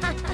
哈哈哈。